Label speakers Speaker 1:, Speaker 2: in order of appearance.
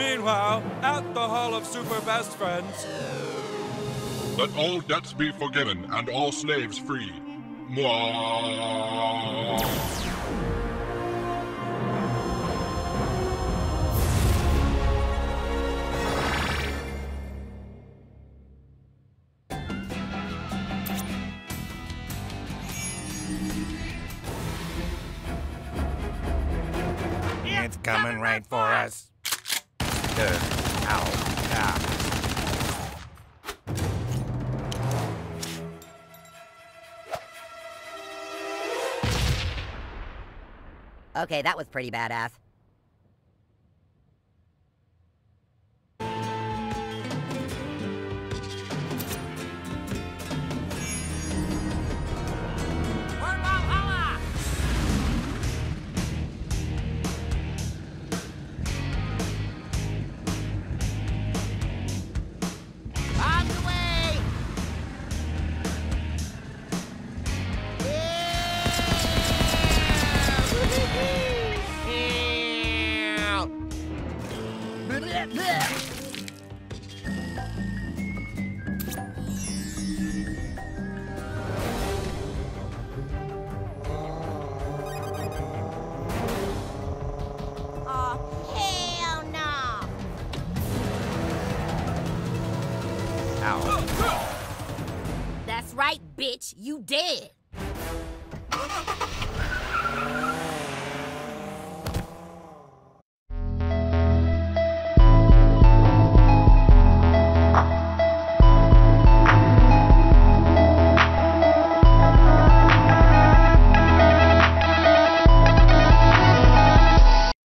Speaker 1: Meanwhile, at the Hall of Super Best Friends.
Speaker 2: Let all debts be forgiven and all slaves free. Mwah.
Speaker 3: It's coming right for us. Ow. Ah.
Speaker 4: Okay, that was pretty badass.
Speaker 3: Ow.
Speaker 5: That's right, bitch. You dead.